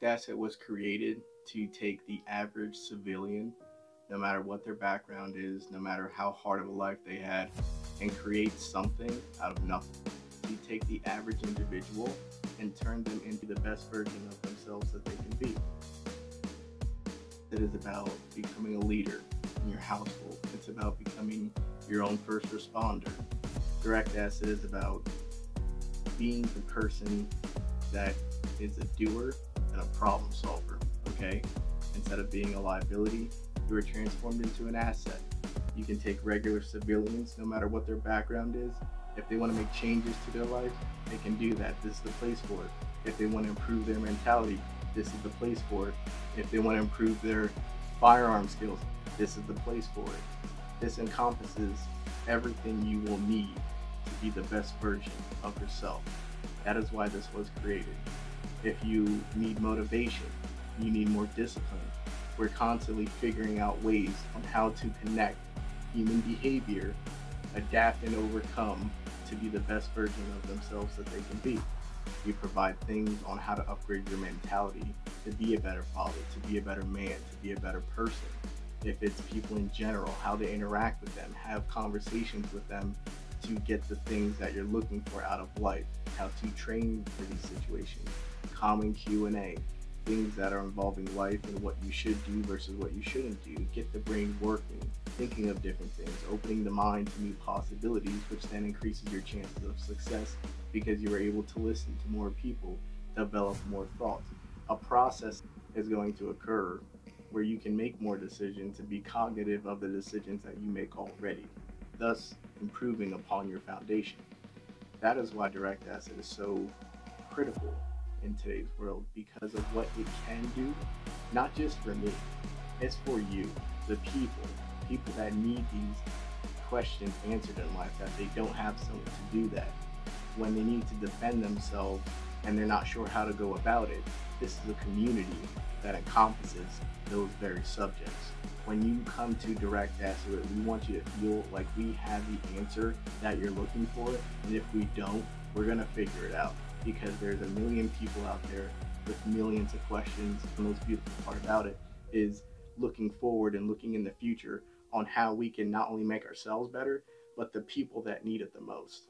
Direct Asset was created to take the average civilian, no matter what their background is, no matter how hard of a life they had, and create something out of nothing. We take the average individual and turn them into the best version of themselves that they can be. It is about becoming a leader in your household. It's about becoming your own first responder. Direct Asset is about being the person that is a doer and a problem solver, okay? Instead of being a liability, you are transformed into an asset. You can take regular civilians, no matter what their background is. If they want to make changes to their life, they can do that. This is the place for it. If they want to improve their mentality, this is the place for it. If they want to improve their firearm skills, this is the place for it. This encompasses everything you will need to be the best version of yourself. That is why this was created. If you need motivation, you need more discipline. We're constantly figuring out ways on how to connect human behavior, adapt and overcome to be the best version of themselves that they can be. We provide things on how to upgrade your mentality to be a better father, to be a better man, to be a better person. If it's people in general, how to interact with them, have conversations with them to get the things that you're looking for out of life, how to train for these situations, common Q&A, things that are involving life and what you should do versus what you shouldn't do, get the brain working, thinking of different things, opening the mind to new possibilities, which then increases your chances of success because you're able to listen to more people, develop more thoughts. A process is going to occur where you can make more decisions and be cognitive of the decisions that you make already, thus improving upon your foundation. That is why direct asset is so critical in today's world because of what it can do, not just for me, it's for you, the people, people that need these questions answered in life, that they don't have someone to do that. When they need to defend themselves and they're not sure how to go about it, this is a community that encompasses those very subjects. When you come to Direct Asset, we want you to feel like we have the answer that you're looking for, and if we don't, we're gonna figure it out because there's a million people out there with millions of questions. The most beautiful part about it is looking forward and looking in the future on how we can not only make ourselves better, but the people that need it the most.